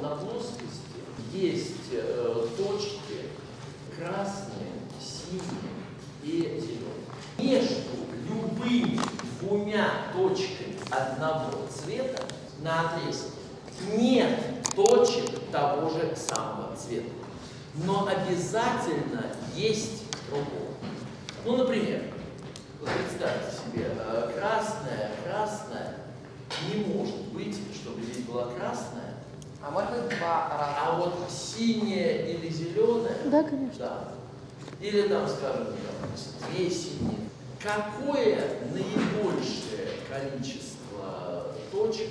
На плоскости есть э, точки красные, синие и зеленые. Между любыми двумя точками одного цвета на отрезке нет точек того же самого цвета. Но обязательно есть другого. Ну, например, представьте себе, э, красное, красное не может быть, чтобы здесь была красная, А может быть два раза? а вот синее или зеленое, Да, конечно. да, или там, скажем, там, две синие. Какое наибольшее количество точек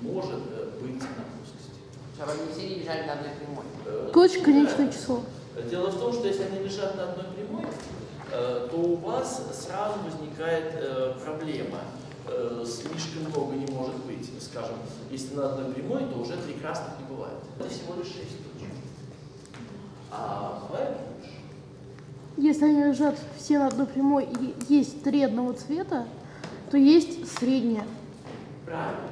может э, быть на плоскости? Чтобы они все не лежали на одной прямой. Э, Точка, да. конечное число. Дело в том, что если они лежат на одной прямой, э, то у вас сразу возникает проблема. Э, Слишком много не может быть. Скажем, если на одной прямой, то уже три красных не бывает. Это всего лишь шесть точек. А бывает больше. Если они лежат все на одной прямой и есть три одного цвета, то есть средняя. Правильно.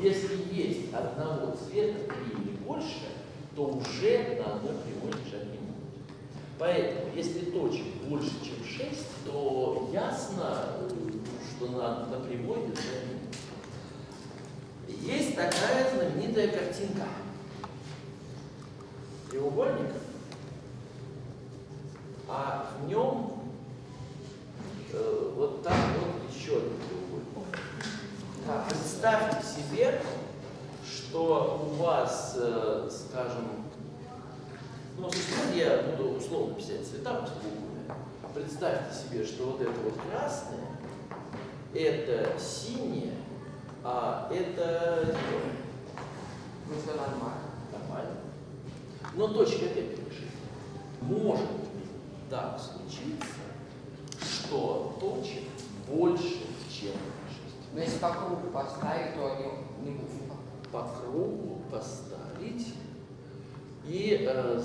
Если есть одного цвета три или больше, то уже на одной прямой лежать не могут. Поэтому, если точек больше, чем 6, то ясно, что на, на прямой лежать не могут. Есть такая знаменитая картинка. Треугольник, а в нем э, вот так вот еще один треугольник. Да. Представьте себе, что у вас, э, скажем, ну, сейчас я буду условно писать цвета с буквами. Представьте себе, что вот это вот красное, это синее, а это зеленое. Ну все нормально. Нормально. Но точка опять решит. Может быть так случиться, что точек больше, чем 6. Но если по кругу поставить, то они не будут. по кругу поставить. И э,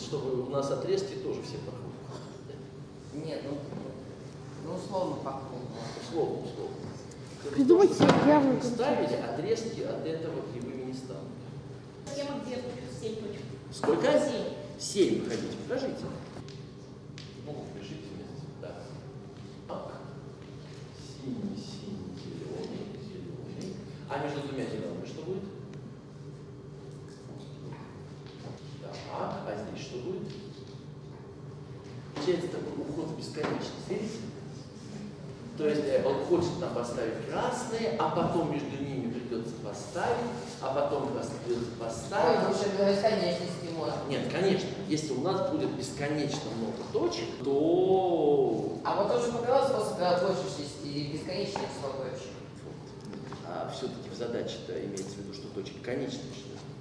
чтобы у нас отрезки тоже все по кругу. Нет, ну, ну условно по кругу. Условно, условно. Придумайте явную ставили, отрезки от этого кривыми не станут. Схема где семь точек. Сколько? Семь. Семь выходите, покажите. Ну, пишите вместе. Да. Так. Синий, синий, зеленый, зеленый. А между двумя зелеными что будет? Так, а здесь что будет? Получается такой уход в бесконечность, видите? То есть э, он хочет нам поставить красные, а потом между ними придется поставить, а потом придется поставить. лучше до бесконечности можно. Нет, конечно, если у нас будет бесконечно много точек, то А вот тоже показал способ, больше шести бесконечное число точек. а все-таки в задаче-то имеется в виду, что точка конечная. что ли?